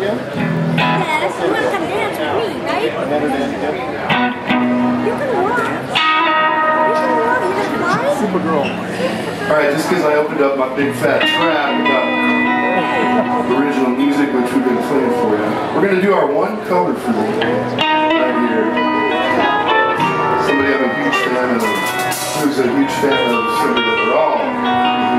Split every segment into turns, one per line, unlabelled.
again?
Yes, you want to come dance with me, right?
Another dance again?
You can walk. You can walk. You can fly.
Supergirl.
Alright, just because I opened up my big fat trap about original music which we've been playing for you. We're going to do our one cover for the right here. Somebody I'm a huge fan of, who's a huge fan of somebody that we're all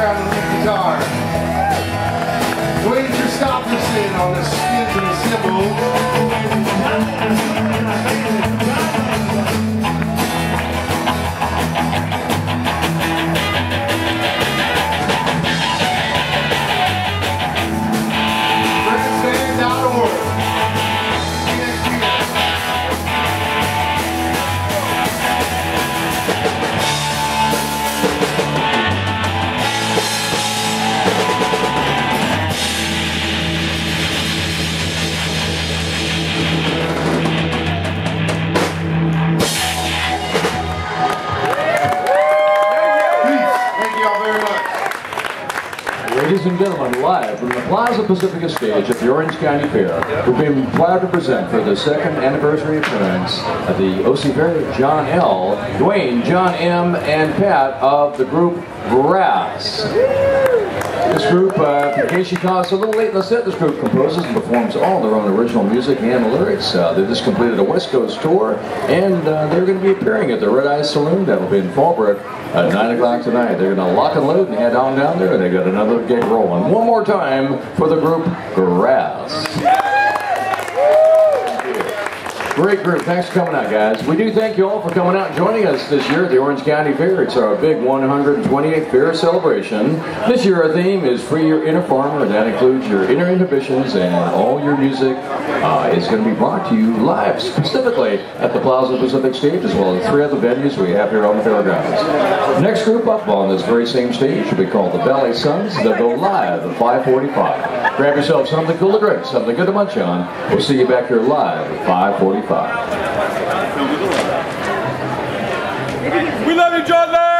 On the lead guitar. Wayne Christopherson on the skins and the cymbals.
Live from the Plaza Pacifica stage at the Orange County Fair, We're being proud to present for the second anniversary appearance of the OC Fair, John L., Dwayne, John M., and Pat of the group Grass. This group, uh, in case you caught us a little late in the set, this group composes and performs all their own original music and lyrics. Uh, they just completed a West Coast tour, and uh, they're going to be appearing at the Red Eye Saloon. That'll be in Fallbrook at 9 o'clock tonight. They're going to lock and load and head on down there, and they've got another gig rolling. One more time for the group Grass. Great group. Thanks for coming out, guys. We do thank you all for coming out and joining us this year at the Orange County Fair. It's our big 128th fair celebration. This year our theme is Free Your Inner Farmer, that includes your inner inhibitions and all your music uh, is going to be brought to you live, specifically at the Plaza Pacific stage, as well as three other venues we have here on the fairgrounds. Next group up on this very same stage will be called the Ballet Sons. They'll go live at 545. Grab yourself something cool to drink, something good to munch on. We'll see you back here live at 545.
We love you, John!